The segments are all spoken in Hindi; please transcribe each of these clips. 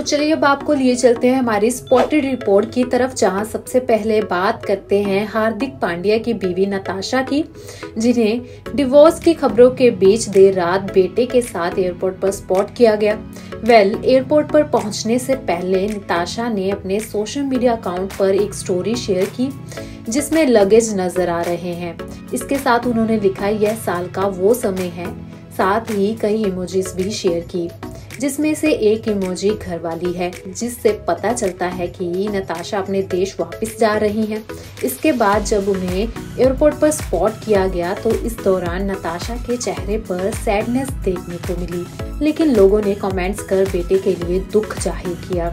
तो चलिए अब आपको लिए चलते हैं हमारी स्पॉटेड रिपोर्ट की तरफ़ जहाँ सबसे पहले बात करते हैं हार्दिक पांड्या की बीवी नताशा की जिन्हें डिवोर्स की खबरों के बीच देर रात बेटे के साथ एयरपोर्ट पर स्पॉट किया गया। वेल well, एयरपोर्ट पर पहुँचने से पहले नताशा ने अपने सोशल मीडिया अकाउंट पर एक स्टोरी शेयर की जिसमें लगेज नज़र आ रहे हैं। इसके साथ उन्होंने लिखा यह साल का वो समय है। साथ ही कई इमोजीज भी शेयर की। जिसमें से एक इमोजी घर वाली है, जिससे पता चलता है कि नताशा अपने देश वापस जा रही हैं। इसके बाद जब उन्हें एयरपोर्ट पर स्पॉट किया गया तो इस दौरान नताशा के चेहरे पर सैडनेस देखने को मिली, लेकिन लोगों ने कमेंट्स कर बेटे के लिए दुख ज़ाहिर किया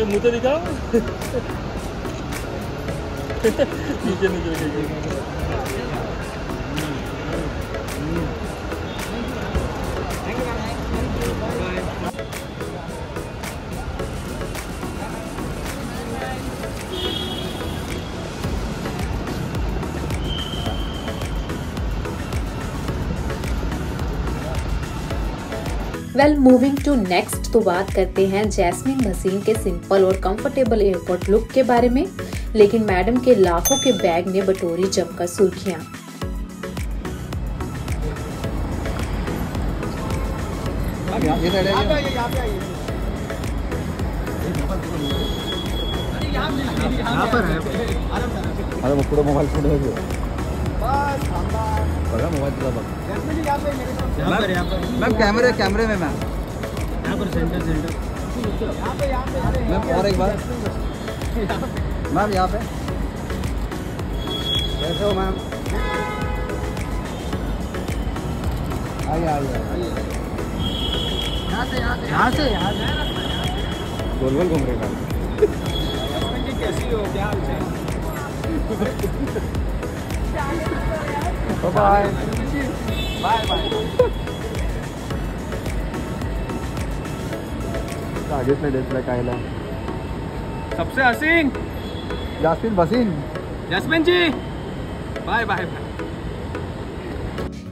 ए मुँह दिखाओ। नीचे नीचे नीचे वेल मूविंग टू नेक्स्ट तो बात करते हैं जैस्मिन भसीन के सिंपल और कंफर्टेबल एयरपोर्ट लुक के बारे में। लेकिन मैडम के लाखों के बैग ने बटोरी जमकर सुर्खियाँ। यहाँ पर है। अरे बघ यहाँ पर मैम कैमरे कैमरे में मैम। यहाँ पर सेंटर सेंटर। मैम और एक बार। मैम यहाँ पे। कैसे हो मैम। आइए आइए आइए। यहाँ से यहाँ से। गोल गोल घूम रहे हैं कैसी हो क्या हाल चाल? बाय बाय बाय आगेच नाही देत कायला सबसे हसीन। जास्मिन बसीन Jasmine ji. Bye bye bye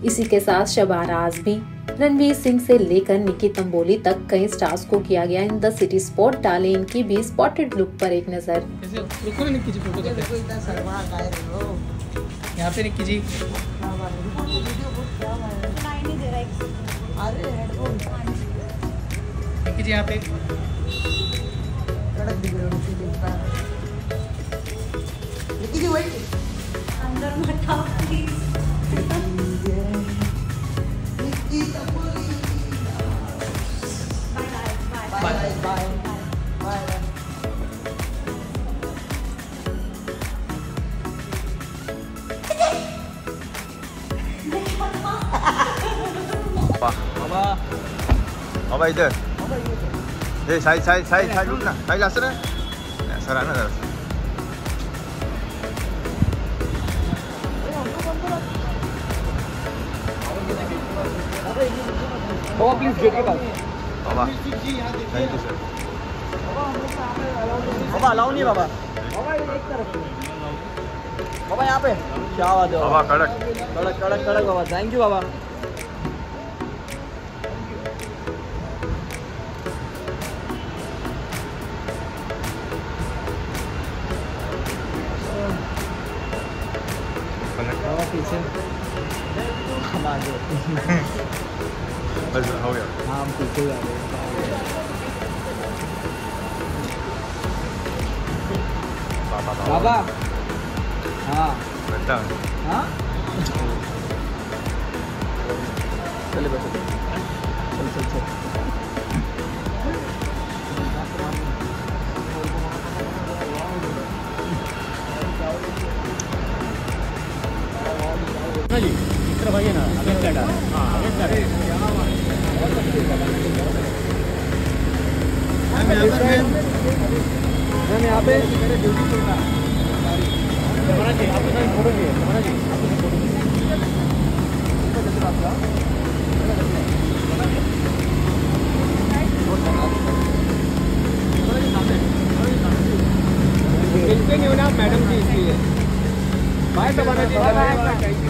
इसी के साथ शबाना भी रणवीर सिंह से लेकर निकी तंबोली तक कई स्टार्स को किया गया। इन द सिटी स्पॉट डाले इनकी भी स्पॉटेड लुक पर एक नज़र। रुको पे निक्की जी। निकी जी यहाँ पे। निक्की जी निक्की जी यहाँ पे बाबा बाबा इधर ए साइड साइड साइड साइड रुक ना साइड असं ना असं राहा ना जरा बाबा प्लीज़ गेट के पास बाबा थँक्यू सर बाबा अलाउ नहीं बाबा बाबा यहाँ पे क्या बात है बाबा कडक कड़क कड़क कड़क बाबा थैंक यू बाबा बाबा पीछे हम आगे बस हो गया हाँ हम पीछे ही आ गए बाबा बाबा हाँ बेटा हाँ चले बैठो चल चल चल ना जी इतना भाई ना अगर बैठा मैम यहाँ पे मेरे ड्यूटी चल रहा है हमारा जी आपके साथ फ़ोटो लिए हमारा जी आपके साथ फ़ोटो लिए आपका मैडम जी इसलिए बाय सबाना जी